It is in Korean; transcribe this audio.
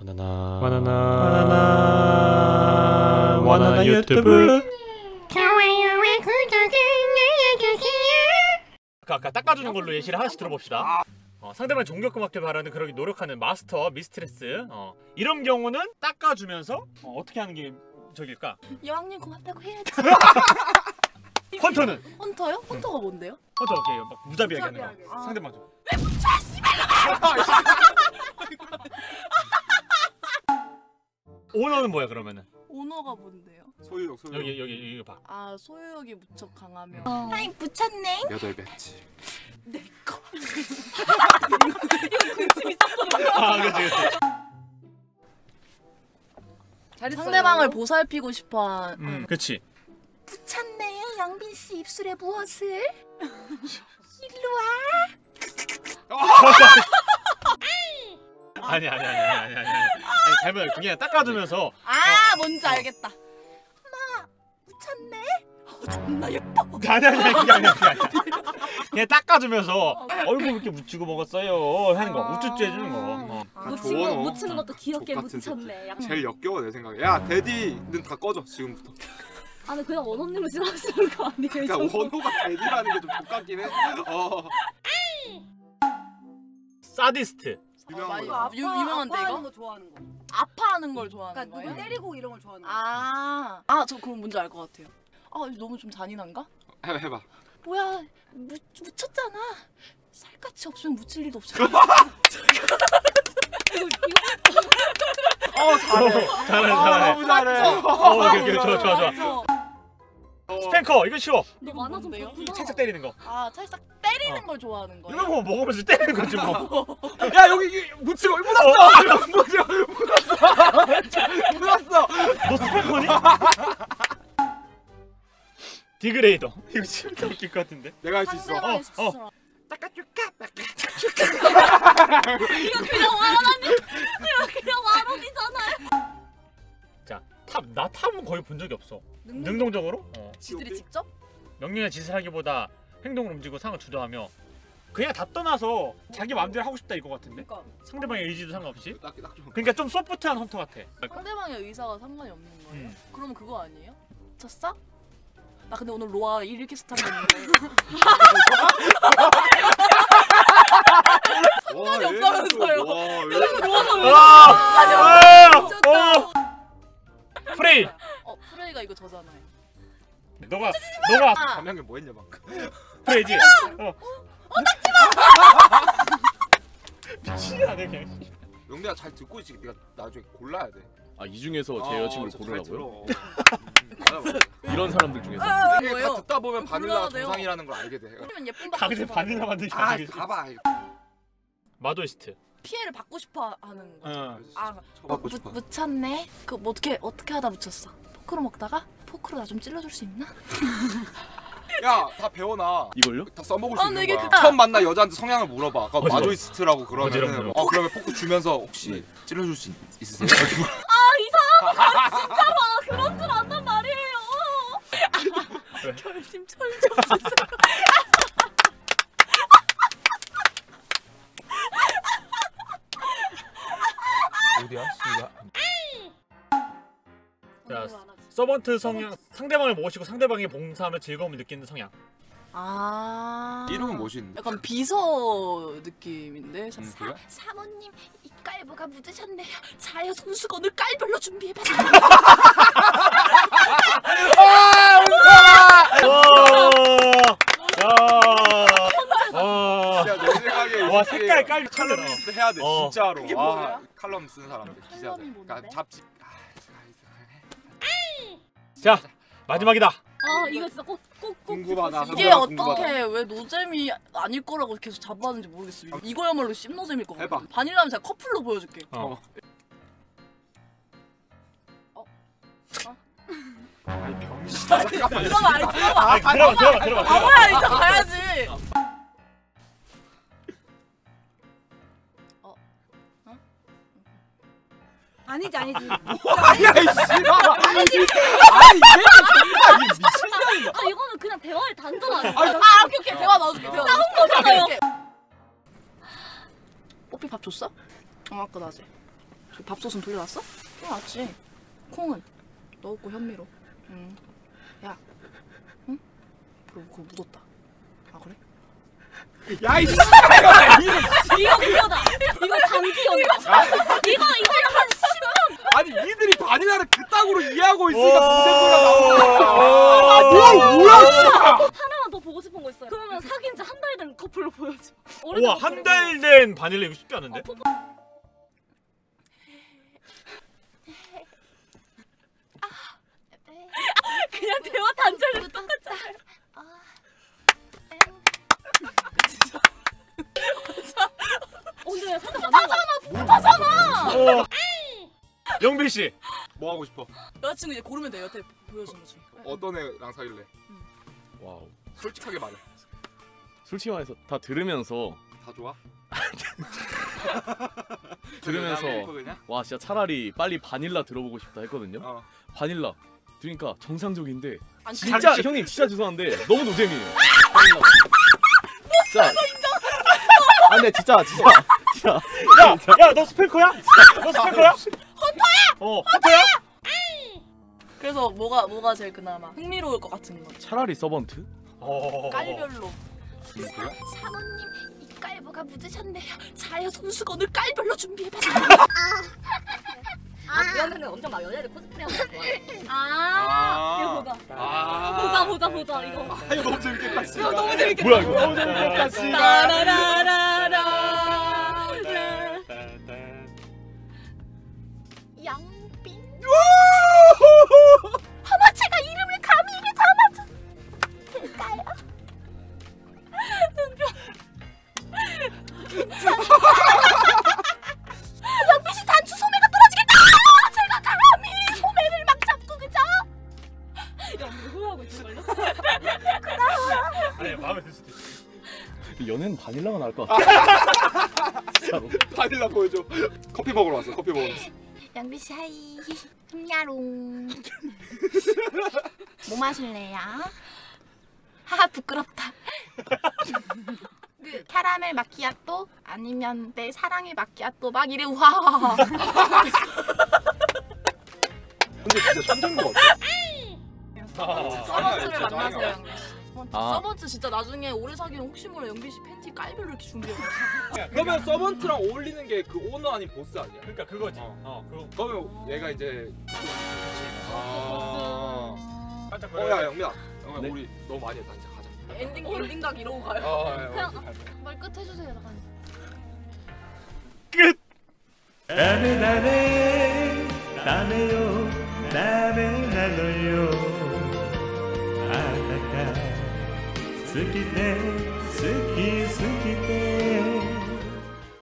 바나나 바나나 바나나 바나나 유튜브 좋아요와 구독을 눌러주세요. 아까, 아까 닦아주는 걸로 예시를 하나씩 들어봅시다. 어, 상대방 종교금학교 바라는 그러기 노력하는 마스터 미스트레스. 어, 이런 경우는 닦아주면서 어, 어떻게 하는 게 저길까? 여왕님 고맙다고 해야지. 헌터는 헌터요? 헌터가 뭔데요? 헌터 오케이 막 무자비하게 하는 거. 무자비하게. 아. 상대방 좀. 오너는 뭐야 그러면은? 오너가 뭔데요? 소유욕 소유욕 여기 여기 여기 봐. 아 소유욕이 무척 강하며. 아이 붙였네. 여덟 배치 내꺼. 아 그렇지 그렇지. 상대방을 보살피고 싶어. 음 그렇지. 붙였네. 영빈 씨 입술에 무엇을? 일로 와. 아니 아니 아니 아니 아니 아니. 아니 잘못 그냥 닦아주면서 아 뭔지 알겠다. 붙였네. 존나 예뻐. 아니 아니 아니 그게 아니야 그게 아니야. 그냥 닦아주면서 얼굴 이렇게 묻히고 먹었어요 하는 거 우쭈쭈 해주는 거. 어. 다 묻히는, 조언어. 거, 묻히는 것도 귀엽게 족 같은 묻혔네. 약간. 제일 역겨워 내 생각에 야 데디는 다 꺼져 지금부터 아니 그냥 원호님을 지나치는 거 아니에요? 그러니까 저거? 원호가 데디라는 게좀 족같긴 해 어 사디스트. 유명한 아, 거 유, 유명한데 아파하는 이거? 거 좋아하는 거. 아파하는 걸 좋아하는 그러니까 누구 거예요? 때리고 이런 걸 좋아하는 거. 아, 아, 저 그럼 뭔지 알 것 같아요. 아, 이거 너무 좀 잔인한가? 해봐 해봐 뭐야, 무, 묻혔잖아. 살갗이 없으면 묻힐 일도 없어. 어 잘해 잘해 어, 잘해. 너무 잘해 어 오케이 오케이 좋아 좋아 좋아. 어, spanker 이거 쉬워. 너 만화 좀? 봤구나. 살짝 때리는 거. 아, 살짝 때리는 어. 걸 좋아하는 거예요? 이거 뭐 먹으면서 때리는 거지 뭐. 야 여기 묻히고 묻었어 묻었어 묻었어 너 spanker니? Degrader. 이거 진짜 웃길 것 같은데. 내가 할 수 있어 상대방의 어, 스스로. 닦아줄까 그냥 바닐라. 그냥 바닐라잖아. 자, top. 나 top은 거의 본 적이 없어. 능동적으로? 어. 지들이 직접? 명령의 짓을 하기보다 행동을 움직이고 상을 주도하며 그냥 다 떠나서 자기 마음대로 하고 싶다 이거 같은데? 그러니까 상대방의 의지도 상관없이? 그러니까 좀 소프트한 헌터 같아. 상대방의 의사가 상관이 없는 거예요? 음. 그러면 그거 아니에요? 쳤어? 나 근데 오늘 로아 1일 캐스트 했는데 상관이 없다면서요. 아! 아! 어! 프레이. 어, 프레이가 이거 저잖아요 너가 너가 아, 감명이 뭐 했냐 방금 프레이지. 어. 미치겠네 그냥. 영대야 잘 듣고 있지 네가 나중에 골라야 돼 아이 중에서 제 어, 여친을 잘 고르라고요? 음. 이런 사람들 중에서 이게 다 뭐예요? 듣다 보면 바닐라가. 정상이라는 걸 알게 돼 그러면 예쁨 받고 강제 싶어 바닐라 만들기 아, 안 봐봐. 마조히스트. 피해를 받고 싶어 하는 거죠 어. 아, 묻, 싶어. 묻혔네? 그뭐 어떻게 어떻게 하다 묻혔어? 포크로 먹다가 포크로 나 좀 찔러줄 수 있나? 야, 다 배워놔. 이걸요? 다 써먹을 수 아, 있는 거야. 그다. 처음 만나 여자한테 성향을 물어봐. 그거 어지러워. 마조히스트라고 그러면은 어지러워. 어 그러면 포크 주면서 혹시 찔러줄 수 있, 있으세요? 그런 줄 안단 말이에요. 결심 철저 어디야? 씨가. 자, 서번트 성향 상대방을 모시고 상대방의 봉사하며 즐거움을 느끼는 성향. 아 이름은 멋있는데. 약간 비서 느낌인데 음, 그래? 사모님 입갈보가 묻으셨네요. 자여 손수건을 깔별로 준비해봤어요. 와! 와! 와, 색깔 깔 칼럼니스트 해야 돼 어. 진짜로. 그게 아, 뭐야? 칼럼 쓰는 사람들 기자들. 그러니까 잡지. 아, 자, 마지막이다. 아 이거 진짜 꼭꼭꼭 궁금하다. 이게. 어떻게 왜 노잼이 아닐 거라고 계속 자부하는지 모르겠어요 이거야말로 씹노잼일 것 같아 해봐. 바닐라면 제가 커플로 보여줄게 어. 아이 병신아. 잠깐만. 들어봐 아니 들어봐 아, 들어봐, 들어봐, 들어봐. 들어봐. 뭐야 이제 가야지 아니지 아니지. 아니야, 이 씨발. 아니지. 아니, 이 미친년이야. 아 이거는 그냥 대화의 단전 아니야? 아 오케이 오케이 대화 넣어줄게 대화 싸운 거잖아요. 뽀삐 밥 줬어? 어 아까 낮에 밥솥은 돌려놨어? 돌려놨지. 콩은 넣었고 현미로. 응. 야, 응? 그리고 그거 묻었다. 아 그래? 야이 씨. 이거 그거다. 이거 장기연다. 이거 이거 한 10년. 아니 니들이 바닐라를 그따구로 이해하고 있으니까 오. 문제 소리가 나오는 거야. 아 뭐야 뭐야 씨. 하나만 더 보고 싶은 거 있어요. 그러면 사귄 지 한 달 된 커플로 보여줘. 우와 한 달 된 바닐라 이거 쉽지 않은데? 그냥 대화 단절로 똑같잖아. 오늘 살짝 맞는 거 영빈 씨. 뭐 하고 싶어? 여자친구 이제 고르면 돼. 여태 보여준 거지. 어떤 애랑 사귈래? Wow. 솔직하게 말해. 솔직히 말해서 다 들으면서 다 좋아? 들으면서 그냥? 와 진짜 차라리 빨리 바닐라 들어보고 싶다 했거든요. 어. 바닐라 들으니까 정상적인데 아니 진짜 형님 진짜 죄송한데 너무 노잼이에요. 바닐라. 진짜. 아 근데 진짜 진짜 진짜 야, 야, 너 스펠커야? 너 스펠커야? 어, 헌터야? 그래서 뭐가 뭐가 제일 그나마 흥미로울 것 같은 거. 차라리 서번트? 어. 깔별로. 누구야? 사모님 이 깔보가 묻으셨네요. 자요 손수건을 깔별로 준비해봤어요. 아, 연애는 엄청 막 연애를 코스프레하는 거 좋아해. 아, 아. 이거 보자. 아. 보자, 보자, 보자, 이거. 아, 이거 너무 재밌겠다. 씨. 이거 너무 뭐야 이거? 너무 재밌겠다. 씨. 양 영빈 씨 단추 소매가 떨어지겠다. 제가 감히 소매를 막 잡고 그죠? 야, 우리 후회하고 있을걸요? 아니, 마음에 들 수도 있어. 연애는 바닐라가 나을 것 같아. 바닐라 보여줘. 커피 먹으러 왔어. 커피 먹으러 왔어. 영빈 씨 하이. 흠야롱. 뭐 마실래요? 하하 부끄럽다. 그 캐러멜 마키아또 아니면 내 사랑의 마키아또 막 이래 와. 근데 진짜 천재인 것 같아. 서번트를 진짜 만나세요, 짱이야. 영빈 씨. 아. 서번트 진짜 나중에 오래 사귀면 혹시 몰라 영빈 씨 팬티 깔별로 이렇게 준비해. 그러면 서번트랑 어울리는 게 그 오너 아닌 보스 아니야? 그러니까 그거지. 어. 어, 그거. 그러면 얘가 이제 아. 깜짝 어, 야, 영민아. 영민아, 네? 우리 너무 많이 했다. 가자. 엔딩 엔딩 각 이러고 가요. 어, 예, 그냥 어, 말끝 해주세요 약간. 끝. 나네 나네 나네요 나네 나네요 아다가 스키네